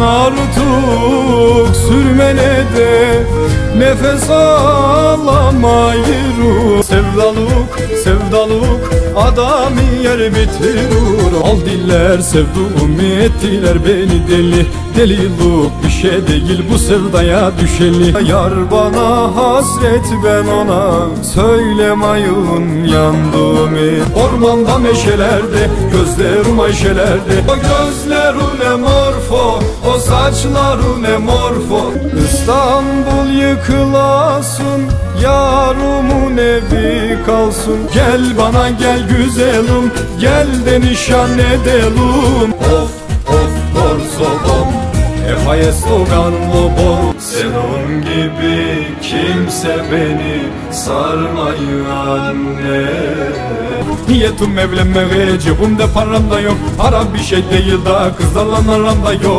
Sen artık sürmene de Nefes alamayırım Sevdalık, sevdalık Adamı yer bitirir Al diller sevduğumu ettiler beni deli. Delilik bir şey değil bu sevdaya düşeli. Yar bana hasret ben ona Söylemayın yandığımı Ormanda meşelerde gözlerim ayşelerde O gözlerine morfo o saçlarine morfo? İstanbul yıkılasın Yarımın evi kalsın. Gel bana gel güzelim Gel de nişan edelim. Of of borsolom Efaya slogan lobo Senin gibi kimse beni sarmayı anne. Niyetim evlenmeye cebimde param da yok Para bir şey değil daha kızlarla aramda yok